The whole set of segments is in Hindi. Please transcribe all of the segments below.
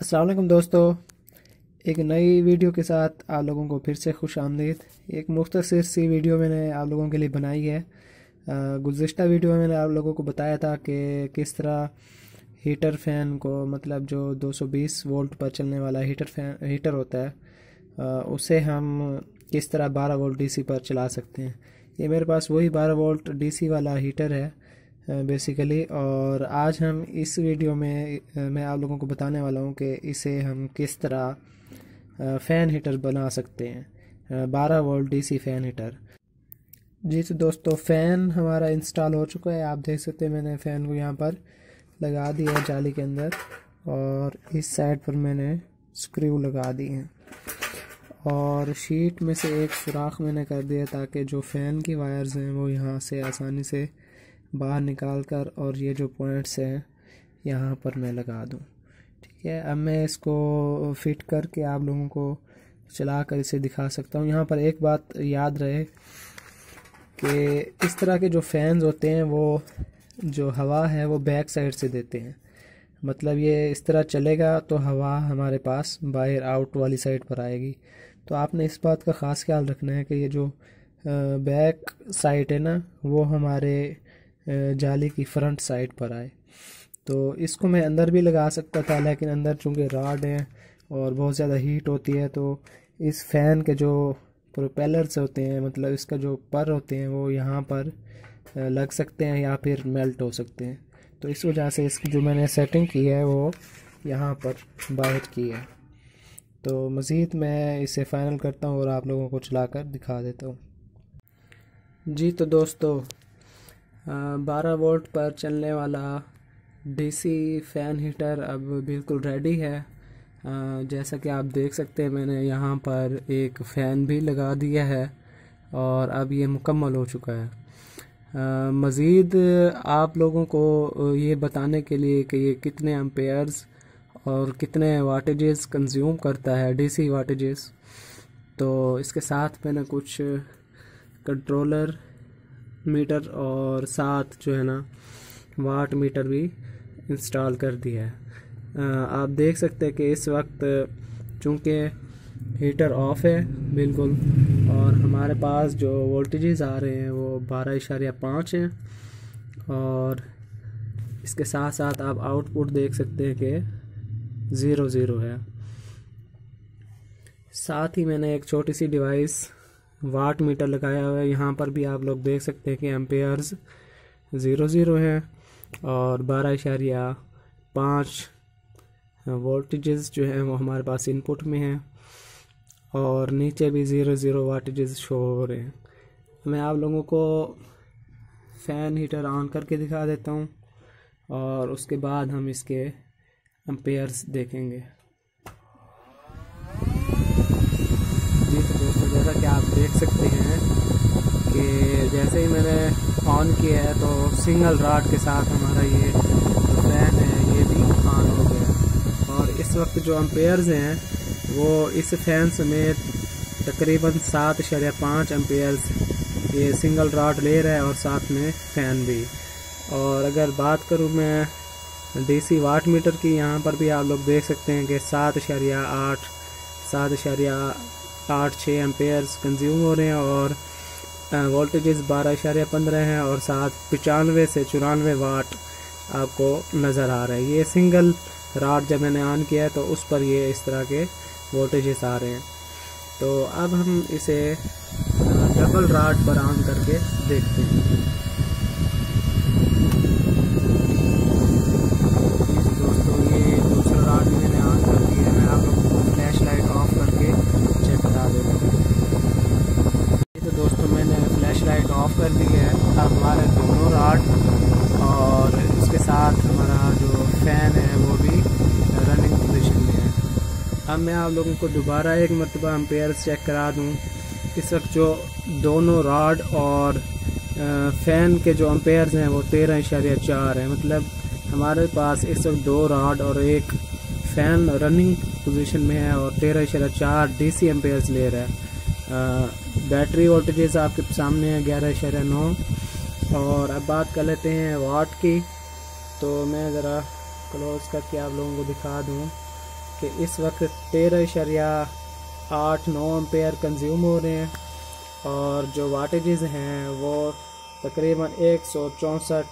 असलम दोस्तों। एक नई वीडियो के साथ आप लोगों को फिर से खुश आमदीद। एक मुख्तर सी वीडियो मैंने आप लोगों के लिए बनाई है। गुज्त वीडियो में मैंने आप लोगों को बताया था कि किस तरह हीटर फ़ैन को मतलब जो 220 वोल्ट पर चलने वाला हीटर फ़ैन हीटर होता है आ, उसे हम किस तरह 12 वोल्ट डीसी पर चला सकते हैं। ये मेरे पास वही 12 वोल्ट डीसी वाला हीटर है बेसिकली और आज हम इस वीडियो में मैं आप लोगों को बताने वाला हूँ कि इसे हम किस तरह फ़ैन हीटर बना सकते हैं। बारह वोल्ट डीसी फ़ैन हीटर जी तो दोस्तों फ़ैन हमारा इंस्टॉल हो चुका है। आप देख सकते हैं मैंने फ़ैन को यहाँ पर लगा दिया है जाली के अंदर, और इस साइड पर मैंने स्क्रू लगा दी है। और शीट में से एक सुराख मैंने कर दिया ताकि जो फ़ैन की वायर्स हैं वो यहाँ से आसानी से बाहर निकाल कर और ये जो पॉइंट्स हैं, यहाँ पर मैं लगा दूँ। ठीक है? अब मैं इसको फिट करके आप लोगों को चला कर इसे दिखा सकता हूँ। यहाँ पर एक बात याद रहे कि इस तरह के जो फैंस होते हैं, वो जो हवा है, वो बैक साइड से देते हैं। मतलब ये इस तरह चलेगा तो हवा हमारे पास बाहर आउट वाली साइड पर आएगी। तो आपने इस बात का ख़ास ख्याल रखना है कि ये जो बैक साइड है ना, वो हमारे जाली की फ्रंट साइड पर आए। तो इसको मैं अंदर भी लगा सकता था, लेकिन अंदर चूँकि राड है और बहुत ज़्यादा हीट होती है तो इस फ़ैन के जो प्रोपेलर्स होते हैं मतलब इसका जो पर होते हैं, वो यहाँ पर लग सकते हैं या फिर मेल्ट हो सकते हैं। तो इस वजह से इसकी जो मैंने सेटिंग की है, वो यहाँ पर बाहर की है। तो मज़ीद मैं इसे फ़ाइनल करता हूँ और आप लोगों को चलाकर दिखा देता हूँ। जी तो दोस्तों बारह वोल्ट पर चलने वाला डीसी फ़ैन हीटर अब बिल्कुल रेडी है। जैसा कि आप देख सकते हैं, मैंने यहाँ पर एक फ़ैन भी लगा दिया है और अब ये मुकम्मल हो चुका है। मज़ीद आप लोगों को ये बताने के लिए कि ये कितने एम्पेयर्स और कितने वाटेजेस कंज्यूम करता है डीसी वाटेजेस तो इसके साथ मैंने कुछ कंट्रोलर मीटर और साथ जो है ना वाट मीटर भी इंस्टॉल कर दिया है। आप देख सकते हैं कि इस वक्त चूँकि हीटर ऑफ़ है बिल्कुल, और हमारे पास जो वोल्टेजेस आ रहे हैं वो बारह इशारिया पाँच हैं, और इसके साथ साथ आप आउटपुट देख सकते हैं कि ज़ीरो ज़ीरो है। साथ ही मैंने एक छोटी सी डिवाइस वाट मीटर लगाया हुआ है। यहाँ पर भी आप लोग देख सकते हैं कि एम्पेयर्स ज़ीरो ज़ीरो है और बारह इशारिया पाँच वोल्टेजेस जो हैं वो हमारे पास इनपुट में हैं और नीचे भी ज़ीरो ज़ीरो वाटेजेस शो हो रहे हैं। मैं आप लोगों को फ़ैन हीटर ऑन करके दिखा देता हूँ और उसके बाद हम इसके एम्पेयर्स देखेंगे जैसा कि आप देख सकते हैं कि जैसे ही मैंने ऑन किया है तो सिंगल राड के साथ हमारा ये फ़ैन है, ये भी ऑन हो गया। और इस वक्त जो अम्पेयर्स हैं, वो इस फ़ैन समेत तकरीबन सात शरिया पाँच अम्पेयर्स ये सिंगल राड ले रहा है और साथ में फ़ैन भी। और अगर बात करूँ मैं डीसी वाट मीटर की, यहाँ पर भी आप लोग देख सकते हैं कि सात शरिया आठ, सात शरिया आठ छः एम्पेयर्स कंज्यूम हो रहे हैं और वोल्टेजेस बारह इशारे पंद्रह हैं और साथ पचानवे से चौरानवे वाट आपको नज़र आ रहे हैं। ये सिंगल राड जब मैंने ऑन किया है तो उस पर ये इस तरह के वोल्टेजेस आ रहे हैं। तो अब हम इसे डबल राड पर ऑन करके देखते हैं। ऑफ़ कर दी है हमारे दोनों राड और उसके साथ हमारा जो फ़ैन है वो भी रनिंग पोजिशन में है। अब मैं आप लोगों को दोबारा एक मरतबा अम्पेयर चेक करा दूँ। इस वक्त जो दोनों राड और फ़ैन के जो अम्पेयर्स हैं वो तेरह इशारे चार हैं। मतलब हमारे पास इस वक्त दो राड और एक फ़ैन रनिंग पोजीशन में है और तेरह इशारा चार डी सी ले रहा है। बैटरी वोल्टेजेस आपके सामने है ग्यारह इशारा नौ। और अब बात कर लेते हैं वाट की। तो मैं ज़रा क्लोज करके आप लोगों को दिखा दूँ कि इस वक्त तेरह, शरिया आठ, नौ अम्पेयर कंज्यूम हो रहे हैं। और जो वाटेजेस हैं वो तकरीबन एक सौ चौंसठ,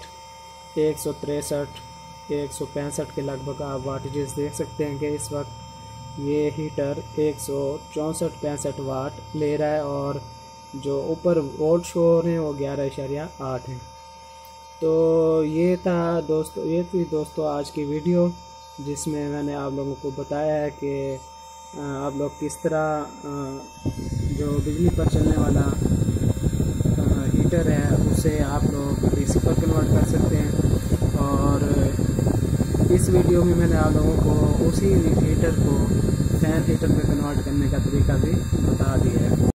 एक सौ तिरसठ, एक सौ पैंसठ के लगभग आप वाटेजेस देख सकते हैं कि इस वक्त ये हीटर एक सौ चौंसठ पैंसठ वाट ले रहा है और जो ऊपर वोल्ट शो हो रहे हैं वो ग्यारह इशारिया आठ हैं। तो ये था दोस्तों, ये थी दोस्तों आज की वीडियो, जिसमें मैंने आप लोगों को बताया है कि आप लोग किस तरह जो बिजली पर चलने वाला हीटर है, उसे आप लोग डीसी पर कन्वर्ट कर सकते हैं और इस वीडियो में मैंने आप लोगों को उसी हीटर को फ़ैन हीटर में कन्वर्ट करने का तरीका भी बता दिया है।